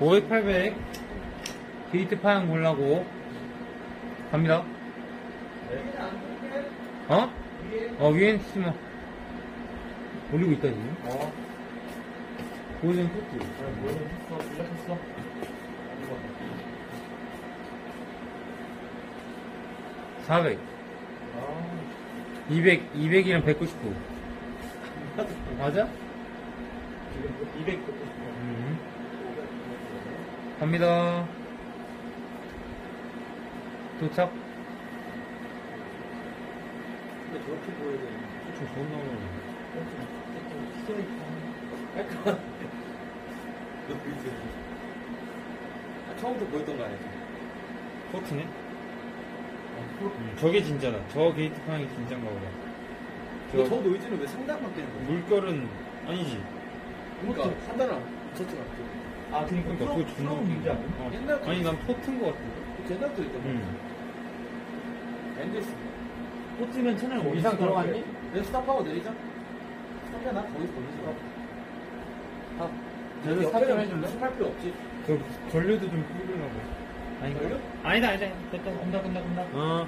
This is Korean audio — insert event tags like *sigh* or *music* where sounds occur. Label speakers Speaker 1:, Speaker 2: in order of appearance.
Speaker 1: 500, 800 게이트 파양 골라고 갑니다 어? 어 위엔 치마 올리고 있다 지금
Speaker 2: 어
Speaker 1: 보여주는
Speaker 2: 끝지 보여줬어 연락했어 사백.
Speaker 1: 이백, 이백이랑
Speaker 2: 백구십구. *laughs* 맞아? 200,
Speaker 1: 199. 갑니다 도착
Speaker 2: 근데 저렇게 보여야 되는
Speaker 1: 저 좋은 나오네
Speaker 2: 약간. 아, 처음부터 보였던 거 아니야?
Speaker 1: 토트네?
Speaker 2: 어,
Speaker 1: 음, 저게 진짜다 저 게이트 파양이 진짠가 보다
Speaker 2: 저 노이즈는 왜 상단만 깨는 거야?
Speaker 1: 물결은 아니지
Speaker 2: 그러니까 상단은 붙였잖아.
Speaker 1: 아 그니까 그거 존나 웃긴다 어.
Speaker 2: 옛날
Speaker 1: 아니 난 토트인 것 같은데
Speaker 2: 제작도 있던 거.
Speaker 1: 음.
Speaker 2: 엔데스.
Speaker 3: 꽂으면 채널
Speaker 2: 뭐
Speaker 3: 이상 들어갔니?
Speaker 2: 내 스탑하고 내리자. 스탑해놔. 거기서 돌리지 마. 아,
Speaker 3: 저기 스탑 좀 해줄래?
Speaker 2: 스탑할 필요 없지.
Speaker 1: 저 전류도 좀 풀리려고 아닌가?
Speaker 2: 전류?
Speaker 1: 아니다 아니다 됐다 온다 온다 온다 어